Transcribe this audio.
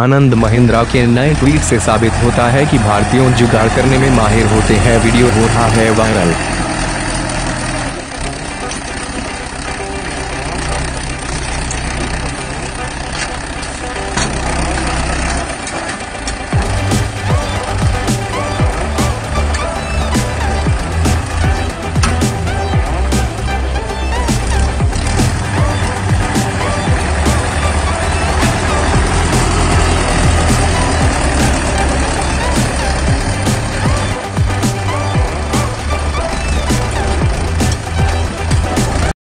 आनंद महिंद्रा के नए ट्वीट से साबित होता है कि भारतीयों जुगाड़ करने में माहिर होते हैं। वीडियो हो रहा है वायरल।